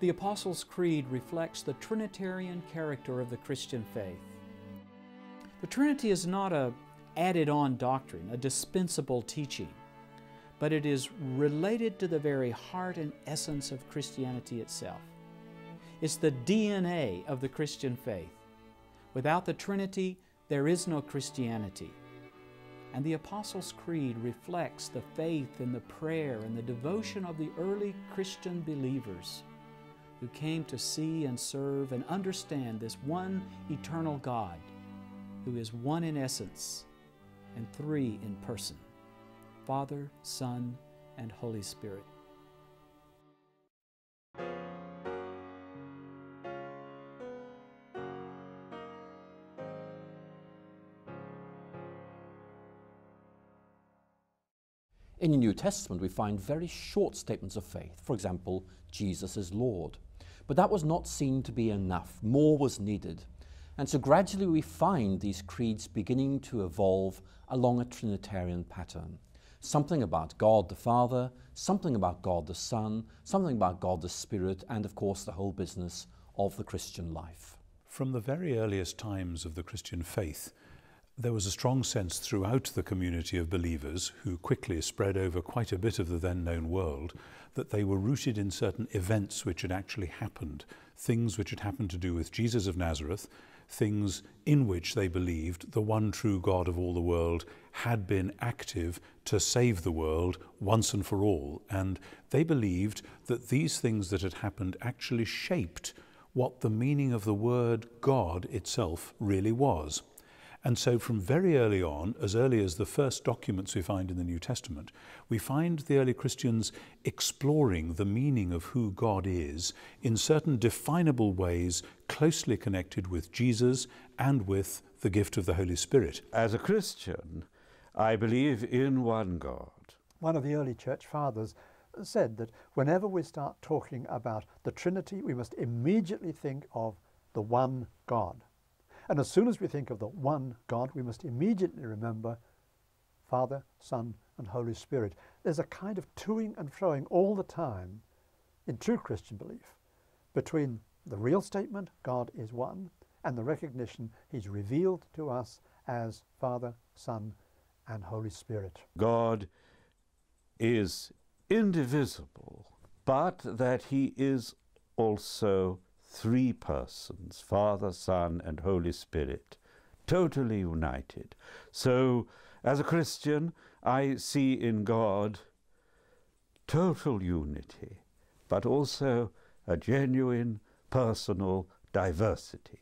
The Apostles' Creed reflects the Trinitarian character of the Christian faith. The Trinity is not a added on doctrine, a dispensable teaching, but it is related to the very heart and essence of Christianity itself. It's the DNA of the Christian faith. Without the Trinity, there is no Christianity. And the Apostles' Creed reflects the faith and the prayer and the devotion of the early Christian believers who came to see and serve and understand this one eternal God who is one in essence and three in person Father, Son, and Holy Spirit. In the New Testament, we find very short statements of faith. For example, Jesus is Lord. But that was not seen to be enough. More was needed. And so gradually we find these creeds beginning to evolve along a Trinitarian pattern. Something about God the Father, something about God the Son, something about God the Spirit, and of course the whole business of the Christian life. From the very earliest times of the Christian faith, there was a strong sense throughout the community of believers, who quickly spread over quite a bit of the then known world, that they were rooted in certain events which had actually happened, things which had happened to do with Jesus of Nazareth, things in which they believed the one true God of all the world had been active to save the world once and for all. And they believed that these things that had happened actually shaped what the meaning of the word God itself really was. And so, from very early on, as early as the first documents we find in the New Testament, we find the early Christians exploring the meaning of who God is in certain definable ways closely connected with Jesus and with the gift of the Holy Spirit. As a Christian, I believe in one God. One of the early church fathers said that whenever we start talking about the Trinity, we must immediately think of the one God. And as soon as we think of the one God, we must immediately remember Father, Son, and Holy Spirit. There's a kind of toing and froing all the time in true Christian belief between the real statement, God is one, and the recognition He's revealed to us as Father, Son, and Holy Spirit. God is indivisible, but that He is also three persons Father, Son, and Holy Spirit, totally united. So, as a Christian, I see in God total unity, but also a genuine personal diversity.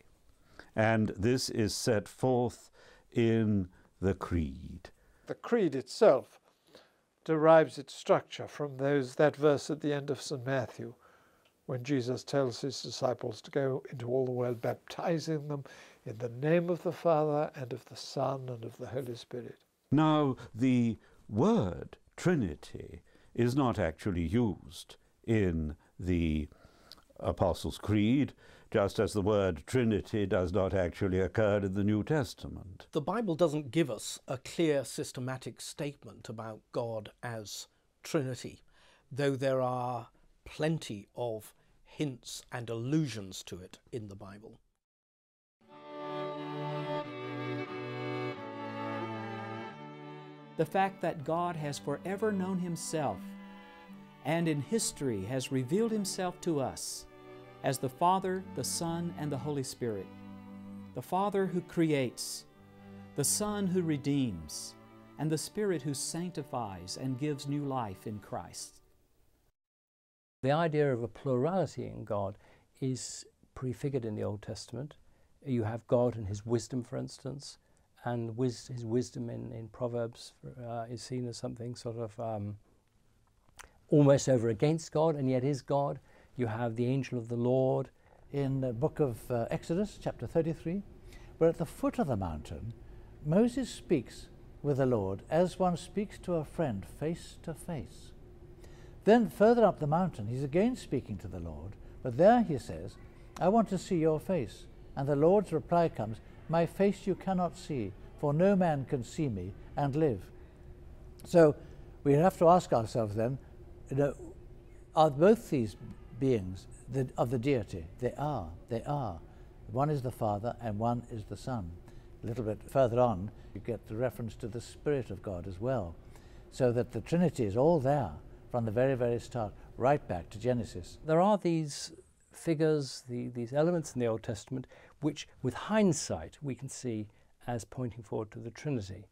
And this is set forth in the Creed. The Creed itself derives its structure from those that verse at the end of St. Matthew when Jesus tells his disciples to go into all the world, baptizing them in the name of the Father and of the Son and of the Holy Spirit. Now, the word Trinity is not actually used in the Apostles' Creed, just as the word Trinity does not actually occur in the New Testament. The Bible doesn't give us a clear systematic statement about God as Trinity, though there are plenty of hints and allusions to it in the Bible. The fact that God has forever known Himself and in history has revealed Himself to us as the Father, the Son, and the Holy Spirit. The Father who creates, the Son who redeems, and the Spirit who sanctifies and gives new life in Christ. The idea of a plurality in God is prefigured in the Old Testament. You have God and His wisdom, for instance, and wis His wisdom in, in Proverbs uh, is seen as something sort of um, almost over against God, and yet is God. You have the angel of the Lord. In the book of uh, Exodus, chapter 33, where at the foot of the mountain, Moses speaks with the Lord as one speaks to a friend face to face. Then, further up the mountain, he's again speaking to the Lord, but there he says, I want to see your face. And the Lord's reply comes, My face you cannot see, for no man can see me and live. So we have to ask ourselves then, you know, are both these beings the, of the deity? They are, they are. One is the Father and one is the Son. A little bit further on, you get the reference to the Spirit of God as well. So that the Trinity is all there from the very, very start, right back to Genesis. There are these figures, the, these elements in the Old Testament, which with hindsight we can see as pointing forward to the Trinity.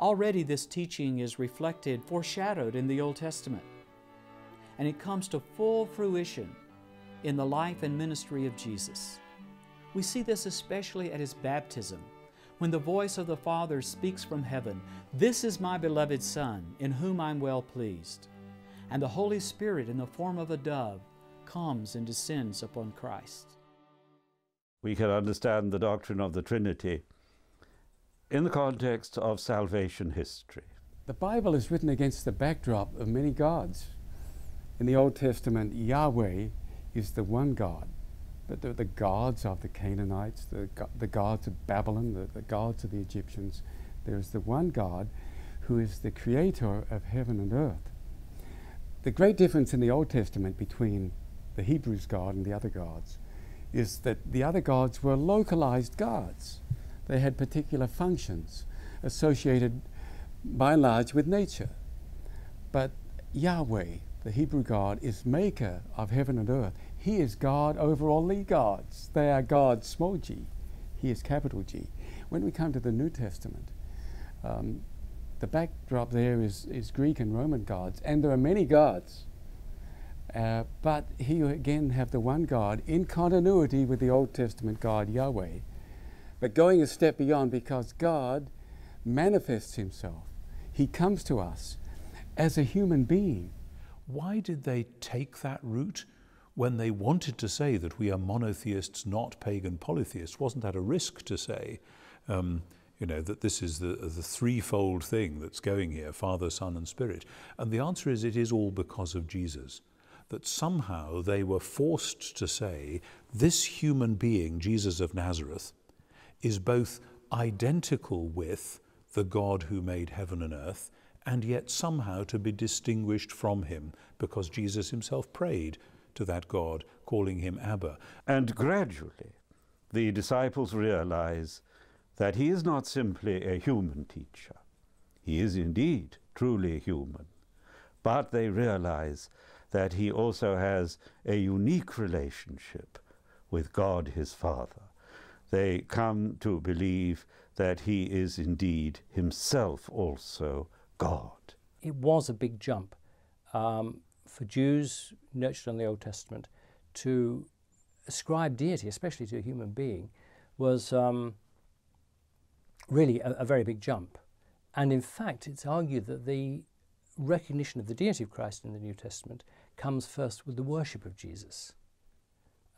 Already this teaching is reflected, foreshadowed in the Old Testament. And it comes to full fruition in the life and ministry of Jesus. We see this especially at his baptism, when the voice of the Father speaks from heaven, This is my beloved Son, in whom I'm well pleased. And the Holy Spirit, in the form of a dove, comes and descends upon Christ. We can understand the doctrine of the Trinity in the context of salvation history. The Bible is written against the backdrop of many gods. In the Old Testament, Yahweh is the one God. But the, the gods of the Canaanites, the, the gods of Babylon, the, the gods of the Egyptians, there's the one God who is the creator of heaven and earth. The great difference in the Old Testament between the Hebrews' God and the other gods is that the other gods were localized gods. They had particular functions associated by and large with nature. But Yahweh, the Hebrew God, is maker of heaven and earth. He is God over all the gods. They are gods, small g. He is capital G. When we come to the New Testament, um, the backdrop there is, is Greek and Roman gods, and there are many gods. Uh, but here you again have the one God in continuity with the Old Testament God Yahweh, but going a step beyond because God manifests Himself. He comes to us as a human being why did they take that route when they wanted to say that we are monotheists, not pagan polytheists? Wasn't that a risk to say, um, you know, that this is the, the threefold thing that's going here Father, Son, and Spirit? And the answer is it is all because of Jesus. That somehow they were forced to say, this human being, Jesus of Nazareth, is both identical with the God who made heaven and earth and yet somehow to be distinguished from him, because Jesus himself prayed to that God, calling him Abba. And gradually, the disciples realize that he is not simply a human teacher. He is indeed truly human. But they realize that he also has a unique relationship with God his Father. They come to believe that he is indeed himself also God. It was a big jump um, for Jews nurtured on the Old Testament to ascribe deity, especially to a human being, was um, really a, a very big jump. And in fact, it's argued that the recognition of the deity of Christ in the New Testament comes first with the worship of Jesus.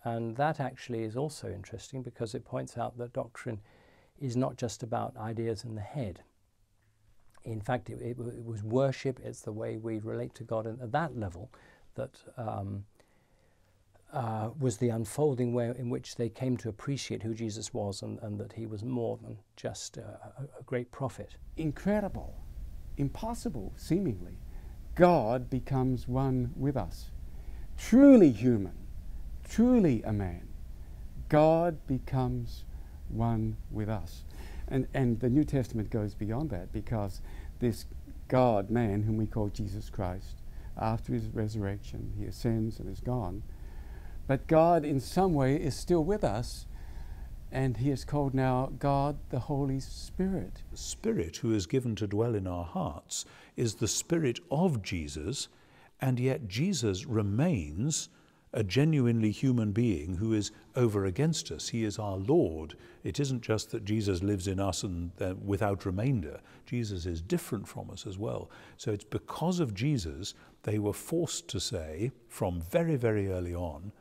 And that actually is also interesting because it points out that doctrine is not just about ideas in the head in fact, it, it, it, was worship, it's the way we relate to God and at that level that um, uh, was the unfolding way in which they came to appreciate who Jesus was and, and that he was more than just a, a great prophet. Incredible, impossible, seemingly. God becomes one with us. Truly human, truly a man. God becomes one with us. And, and the New Testament goes beyond that because this God man, whom we call Jesus Christ, after his resurrection, he ascends and is gone. But God, in some way, is still with us, and he is called now God the Holy Spirit. The Spirit who is given to dwell in our hearts is the Spirit of Jesus, and yet Jesus remains a genuinely human being who is over against us. He is our Lord. It isn't just that Jesus lives in us and uh, without remainder. Jesus is different from us as well. So it's because of Jesus they were forced to say from very, very early on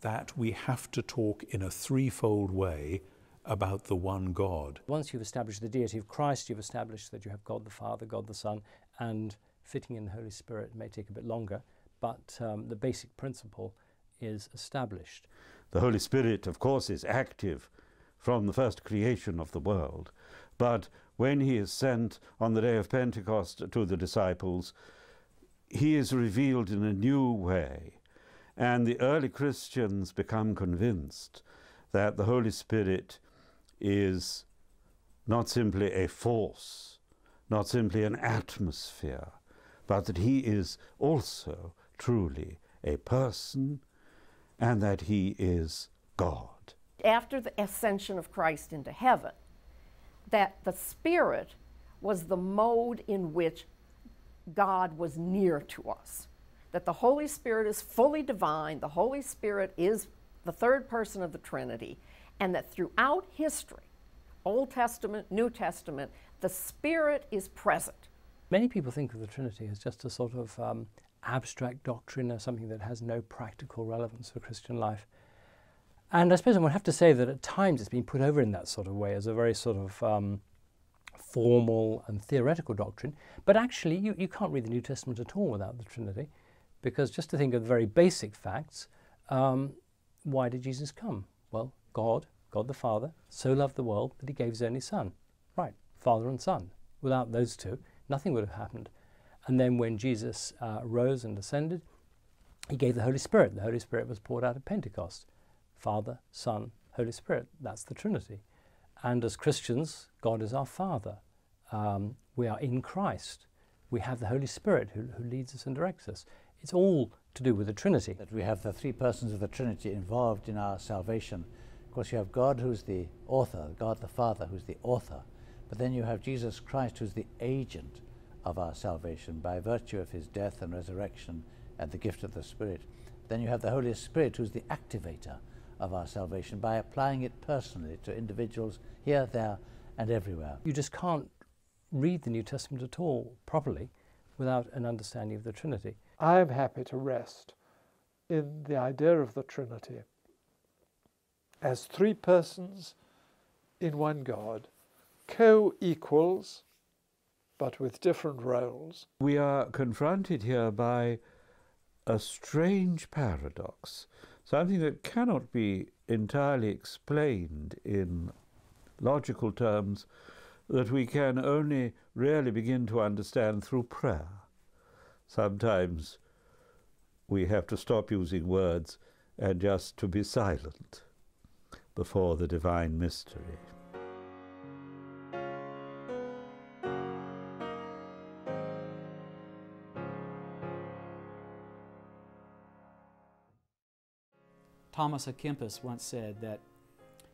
that we have to talk in a threefold way about the one God. Once you've established the deity of Christ, you've established that you have God the Father, God the Son, and fitting in the Holy Spirit may take a bit longer, but um, the basic principle is established. The Holy Spirit, of course, is active from the first creation of the world, but when he is sent on the day of Pentecost to the disciples, he is revealed in a new way. And the early Christians become convinced that the Holy Spirit is not simply a force, not simply an atmosphere, but that he is also truly a person and that he is God. After the ascension of Christ into heaven, that the Spirit was the mode in which God was near to us. That the Holy Spirit is fully divine, the Holy Spirit is the third person of the Trinity, and that throughout history, Old Testament, New Testament, the Spirit is present. Many people think of the Trinity as just a sort of um, abstract doctrine or something that has no practical relevance for Christian life. And I suppose I would have to say that at times it's been put over in that sort of way as a very sort of um, formal and theoretical doctrine. But actually, you, you can't read the New Testament at all without the Trinity, because just to think of the very basic facts, um, why did Jesus come? Well, God, God the Father, so loved the world that he gave his only Son. Right, Father and Son. Without those two, nothing would have happened. And then when Jesus uh, rose and ascended, he gave the Holy Spirit. The Holy Spirit was poured out at Pentecost. Father, Son, Holy Spirit. That's the Trinity. And as Christians, God is our Father. Um, we are in Christ. We have the Holy Spirit who, who leads us and directs us. It's all to do with the Trinity. That we have the three persons of the Trinity involved in our salvation. Of course, you have God who's the author, God the Father who's the author, but then you have Jesus Christ who's the agent of our salvation by virtue of his death and resurrection and the gift of the Spirit. Then you have the Holy Spirit who's the activator of our salvation by applying it personally to individuals here, there, and everywhere. You just can't read the New Testament at all properly without an understanding of the Trinity. I am happy to rest in the idea of the Trinity as three persons in one God, co equals but with different roles. We are confronted here by a strange paradox, something that cannot be entirely explained in logical terms, that we can only really begin to understand through prayer. Sometimes we have to stop using words and just to be silent before the divine mystery. Thomas à Kempis once said that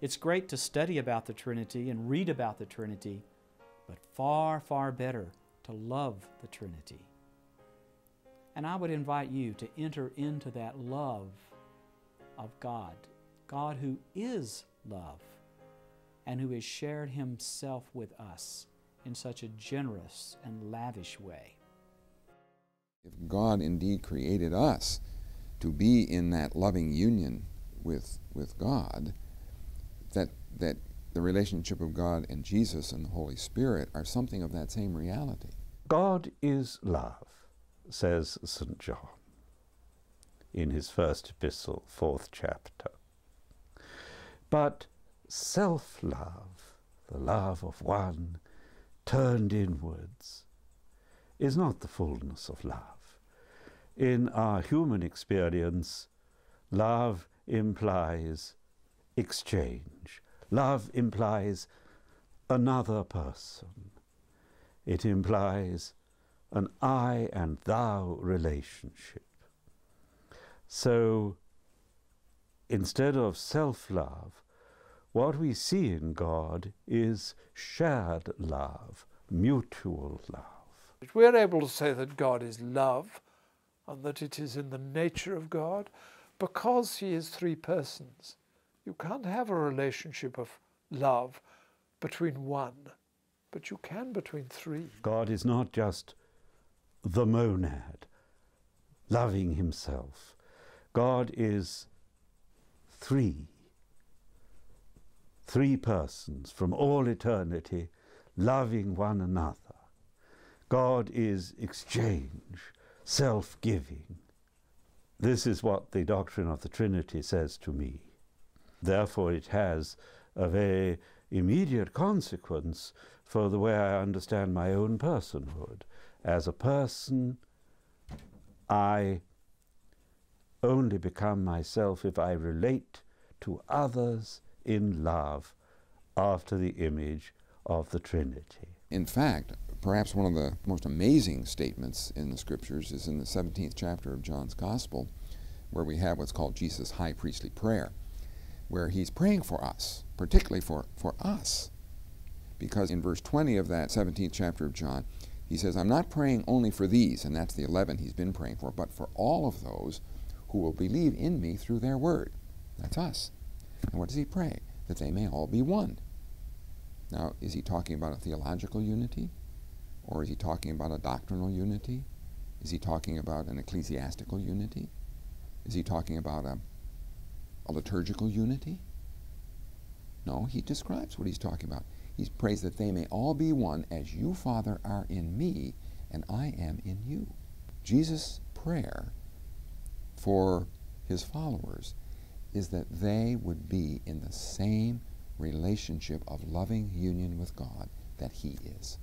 it's great to study about the Trinity and read about the Trinity, but far, far better to love the Trinity. And I would invite you to enter into that love of God, God who is love and who has shared Himself with us in such a generous and lavish way. If God indeed created us to be in that loving union with, with God, that, that the relationship of God and Jesus and the Holy Spirit are something of that same reality. God is love, says St. John in his first epistle, fourth chapter. But self love, the love of one turned inwards, is not the fullness of love. In our human experience, love implies exchange. Love implies another person. It implies an I and thou relationship. So instead of self love, what we see in God is shared love, mutual love. We're able to say that God is love and that it is in the nature of God because he is three persons, you can't have a relationship of love between one, but you can between three. God is not just the monad loving himself. God is three. Three persons from all eternity loving one another. God is exchange, self giving. This is what the doctrine of the Trinity says to me. Therefore, it has a very immediate consequence for the way I understand my own personhood. As a person, I only become myself if I relate to others in love after the image of the Trinity. In fact, perhaps one of the most amazing statements in the scriptures is in the 17th chapter of John's Gospel, where we have what's called Jesus' high priestly prayer, where he's praying for us, particularly for, for us. Because in verse 20 of that 17th chapter of John, he says, I'm not praying only for these, and that's the 11 he's been praying for, but for all of those who will believe in me through their word. That's us. And what does he pray? That they may all be one. Now, is he talking about a theological unity? Or is he talking about a doctrinal unity? Is he talking about an ecclesiastical unity? Is he talking about a, a liturgical unity? No, he describes what he's talking about. He prays that they may all be one as you, Father, are in me and I am in you. Jesus' prayer for his followers is that they would be in the same relationship of loving union with God that he is.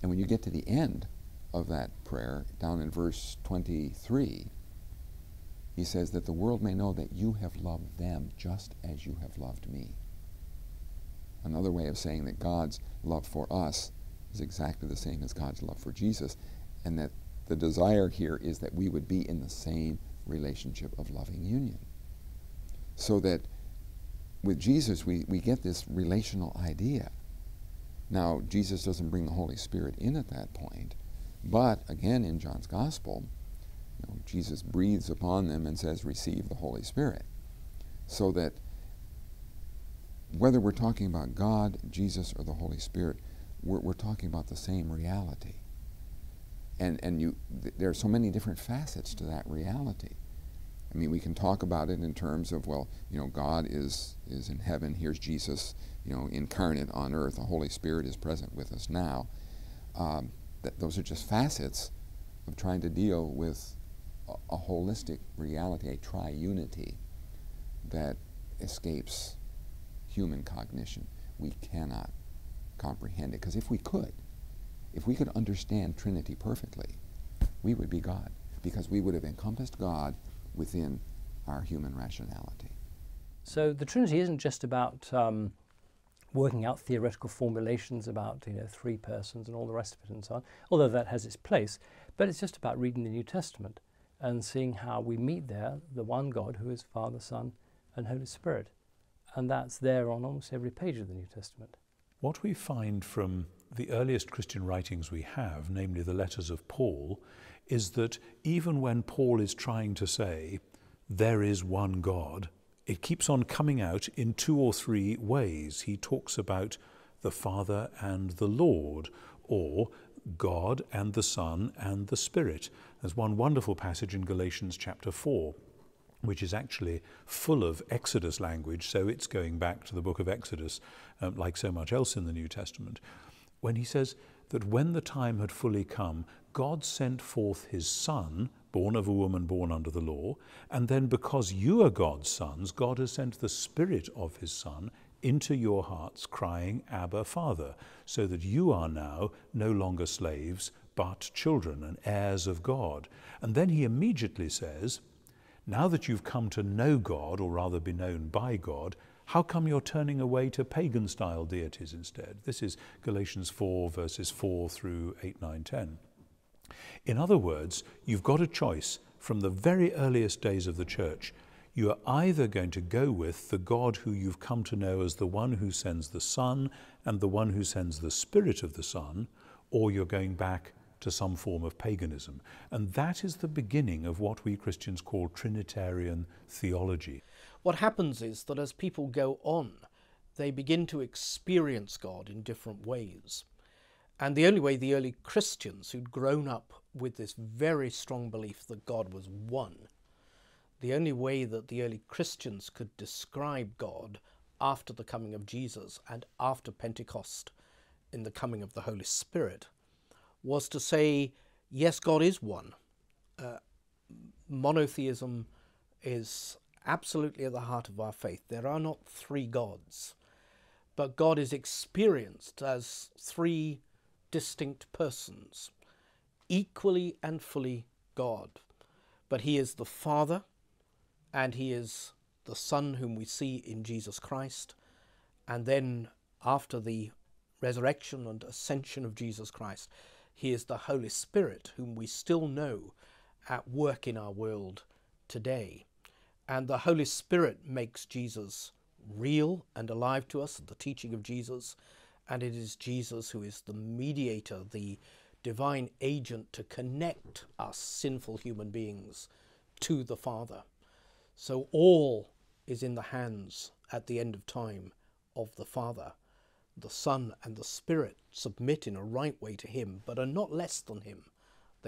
And when you get to the end of that prayer, down in verse 23, he says that the world may know that you have loved them just as you have loved me. Another way of saying that God's love for us is exactly the same as God's love for Jesus, and that the desire here is that we would be in the same relationship of loving union. So that with Jesus, we, we get this relational idea. Now, Jesus doesn't bring the Holy Spirit in at that point, but again, in John's Gospel, you know, Jesus breathes upon them and says, Receive the Holy Spirit. So that whether we're talking about God, Jesus, or the Holy Spirit, we're, we're talking about the same reality. And, and you, th- there are so many different facets to that reality. I mean, we can talk about it in terms of, well, you know, God is, is in heaven, here's Jesus, you know, incarnate on earth, the Holy Spirit is present with us now. Um, th- those are just facets of trying to deal with a, a holistic reality, a triunity that escapes human cognition. We cannot comprehend it, because if we could, if we could understand Trinity perfectly, we would be God, because we would have encompassed God within our human rationality. So the Trinity isn't just about um, working out theoretical formulations about you know three persons and all the rest of it and so on, although that has its place, but it's just about reading the New Testament and seeing how we meet there the one God who is Father, Son, and Holy Spirit. And that's there on almost every page of the New Testament. What we find from the earliest Christian writings we have, namely the letters of Paul, is that even when Paul is trying to say, there is one God, it keeps on coming out in two or three ways. He talks about the Father and the Lord, or God and the Son and the Spirit. There's one wonderful passage in Galatians chapter 4 which is actually full of Exodus language, so it's going back to the book of Exodus, um, like so much else in the New Testament, when he says that when the time had fully come, God sent forth his Son, born of a woman born under the law, and then because you are God's sons, God has sent the Spirit of his Son into your hearts, crying, Abba, Father, so that you are now no longer slaves, but children and heirs of God. And then he immediately says, now that you've come to know God, or rather be known by God, how come you're turning away to pagan style deities instead? This is Galatians 4, verses 4 through 8, 9, 10. In other words, you've got a choice from the very earliest days of the church. You are either going to go with the God who you've come to know as the one who sends the Son and the one who sends the Spirit of the Son, or you're going back to some form of paganism. And that is the beginning of what we Christians call Trinitarian theology. What happens is that as people go on, they begin to experience God in different ways. And the only way the early Christians who'd grown up with this very strong belief that God was one, the only way that the early Christians could describe God after the coming of Jesus and after Pentecost in the coming of the Holy Spirit was to say, yes, God is one. Uh, monotheism is absolutely at the heart of our faith. There are not three gods, but God is experienced as three distinct persons, equally and fully God. But He is the Father, and He is the Son whom we see in Jesus Christ. And then, after the resurrection and ascension of Jesus Christ, He is the Holy Spirit, whom we still know at work in our world today. And the Holy Spirit makes Jesus real and alive to us, the teaching of Jesus. And it is Jesus who is the mediator, the divine agent to connect us sinful human beings to the Father. So all is in the hands at the end of time of the Father. The Son and the Spirit submit in a right way to Him, but are not less than Him.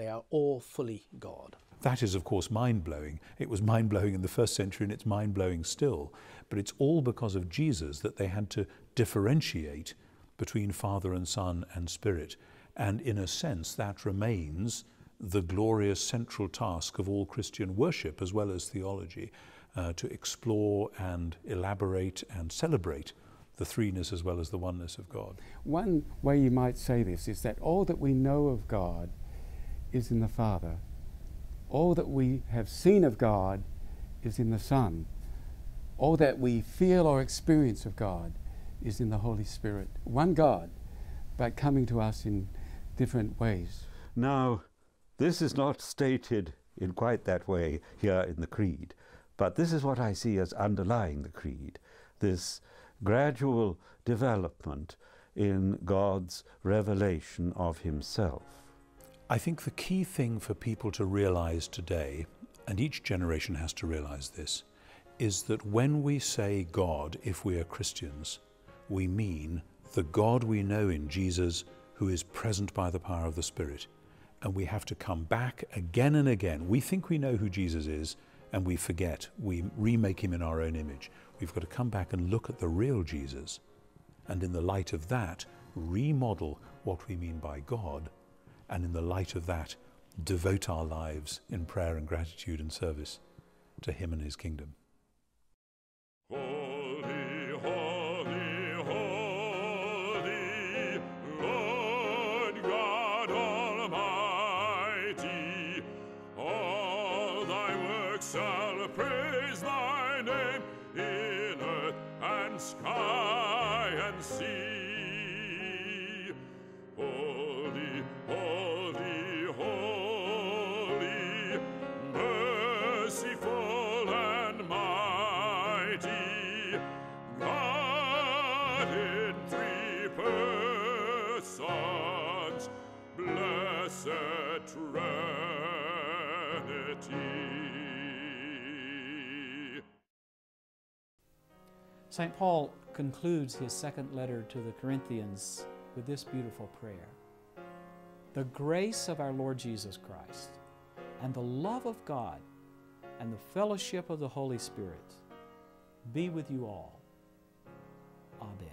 They are all fully God. That is, of course, mind blowing. It was mind blowing in the first century and it's mind blowing still. But it's all because of Jesus that they had to differentiate between Father and Son and Spirit. And in a sense, that remains the glorious central task of all Christian worship as well as theology uh, to explore and elaborate and celebrate the threeness as well as the oneness of God. One way you might say this is that all that we know of God is in the Father. All that we have seen of God is in the Son. All that we feel or experience of God is in the Holy Spirit. One God, but coming to us in different ways. Now, this is not stated in quite that way here in the Creed, but this is what I see as underlying the Creed this gradual development in God's revelation of Himself. I think the key thing for people to realize today, and each generation has to realize this, is that when we say God, if we are Christians, we mean the God we know in Jesus who is present by the power of the Spirit. And we have to come back again and again. We think we know who Jesus is, and we forget. We remake him in our own image. We've got to come back and look at the real Jesus, and in the light of that, remodel what we mean by God, and in the light of that, devote our lives in prayer and gratitude and service to him and his kingdom. Holy, holy, holy, Lord God Almighty, all thy works shall praise thy name in earth and sky and sea. St. Paul concludes his second letter to the Corinthians with this beautiful prayer The grace of our Lord Jesus Christ, and the love of God, and the fellowship of the Holy Spirit be with you all. Amen.